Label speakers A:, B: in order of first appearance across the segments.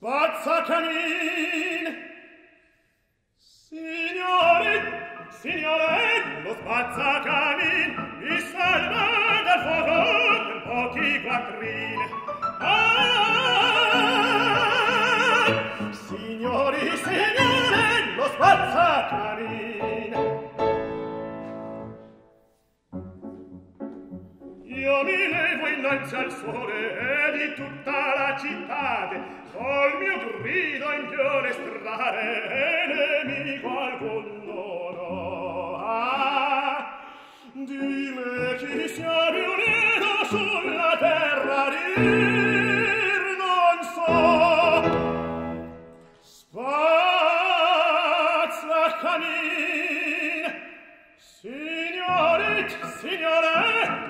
A: Spazzacanin! Signore, signore, lo spazzacanin mi salva dal fuoco per pochi quattrini. mi levo innanzi al sole e di tutta la cittade col mio grido in fiore strare e nemico alcun non ho ah, dime chi sia riunito sulla terra di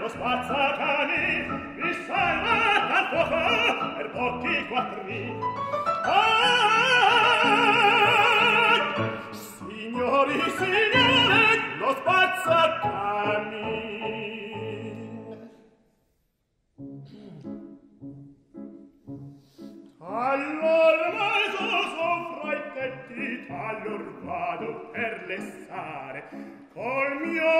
A: lo spazzacani vi salva dal fuoco per pochi quattrini ah, signori signore lo spazzacani allora mai soffra i tetti allor vado per lessare col mio